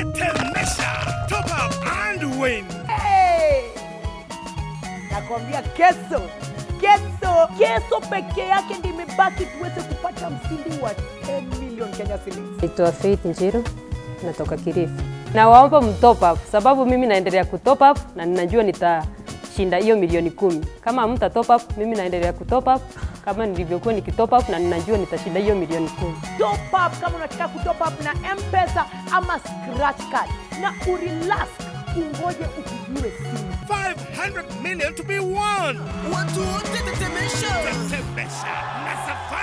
Tetemesha. Top up and win. Hey! Nakwambia keso keso keso peke yake ndi imebaki tuweze kupata mshindi wa 10 million Kenya shillings. Naitwa Faith Njiru, natoka Kilifi. Nawaomba mtop up sababu mimi naendelea kutop up na ninajua nitashinda hiyo milioni kumi. Kama mta top up, mimi naendelea kutop up kama nilivyokuwa nikitop up na ninajua nitashinda hiyo milioni kumi. Top up kama unataka kutop up na M-Pesa ama scratch card na urelax ungoje upigiwe simu. 500 million to be won. Watu wote tetemesha. Tetemesha na Safaricom.